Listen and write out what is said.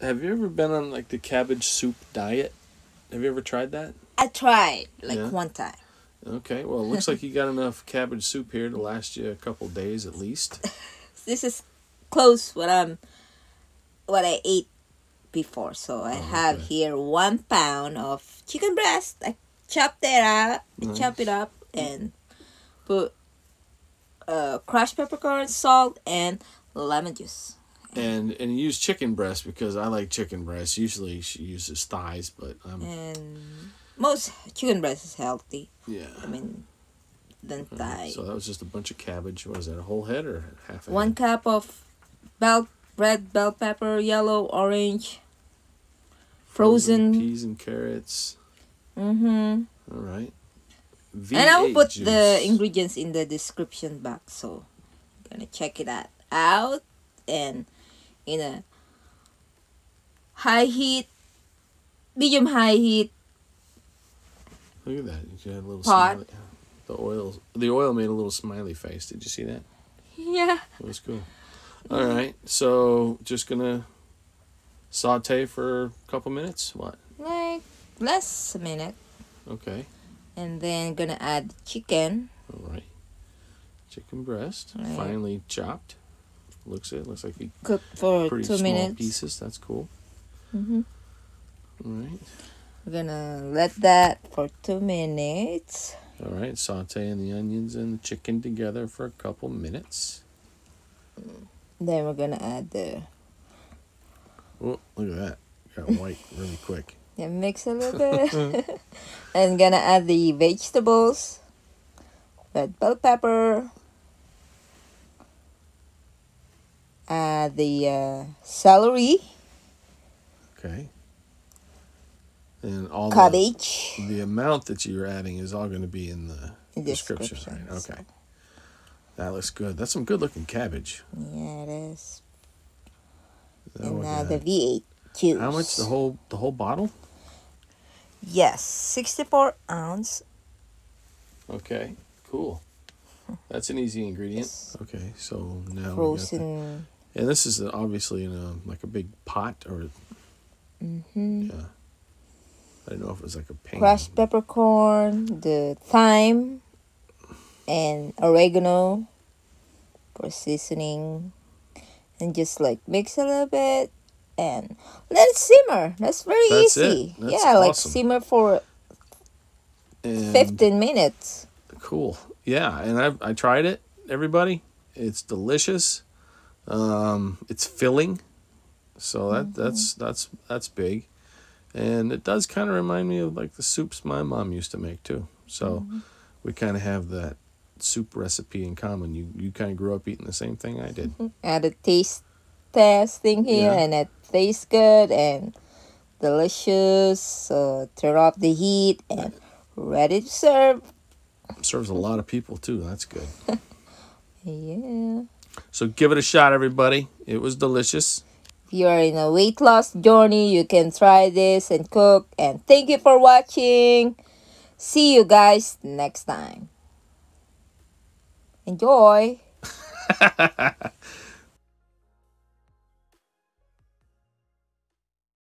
have you ever been on like the cabbage soup diet? Have you ever tried that? I tried like Yeah. one time. Okay, well, it looks like you got enough cabbage soup here to last you a couple days at least. This is close what I'm what I ate before. So I have Oh, okay. here one pound of chicken breast. I chopped it up, I Nice. chop it up, and put uh, crushed peppercorn, salt, and lemon juice. And and use chicken breast because I like chicken breast. Usually she uses thighs, but um And most chicken breast is healthy. yeah. I mean, than Alright, thigh. So that was just a bunch of cabbage. What is that? A whole head or half a One head? cup of bell red bell pepper, yellow, orange, frozen. peas and carrots. Mm-hmm. All right. And I will V8 put the ingredients in the description box, so gonna check it out, out and in a high heat, medium high heat. Look at that. You got a little Pot. smiley. The oil. The oil made a little smiley face. Did you see that? Yeah. That was cool. All right. So just gonna saute for a couple minutes. What? Like less a minute, Okay. and then gonna add chicken. All right. Chicken breast, Right. finely chopped. Looks it. Looks like you Cook for pretty two small minutes. pieces. That's cool. Mm-hmm. All right. We're gonna let that for two minutes. All right. Sauteing the onions and the chicken together for a couple minutes. Then we're gonna add the Oh, look at that. Got white really quick. yeah, mix a little bit. and gonna add the vegetables. Red bell pepper. The uh, celery, Okay. And all cabbage. the, the amount that you're adding is all going to be in the in description. description, Right? so- Okay. That looks good. That's some good looking cabbage. Yeah, it is. And the. V8 juice. How much the whole the whole bottle? Yes, 64 ounce. Okay, cool. That's an easy ingredient. Yes. Okay, so now we got the, Frozen. And this is obviously in a like a big pot or Mm-hmm. yeah. I don't know if it was like a pan. crushed peppercorn, the thyme, and oregano for seasoning, and just like mix a little bit and let it simmer. That's very That's easy. That's yeah, like simmer for And- fifteen minutes. Cool. Yeah, and I I tried it. Everybody, it's delicious. Um, it's filling, so that that's that's that's big, and it does kind of remind me of like the soups my mom used to make too. So we kind of have that soup recipe in common. You you kind of grew up eating the same thing I did. Add a taste testing here, Yeah. and it tastes good and delicious. So turn off the heat and ready to serve. Serves a lot of people too. That's good. Yeah. So give it a shot, everybody. It was delicious. If you are in a weight loss journey, you can try this and cook. And thank you for watching. See you guys next time. Enjoy.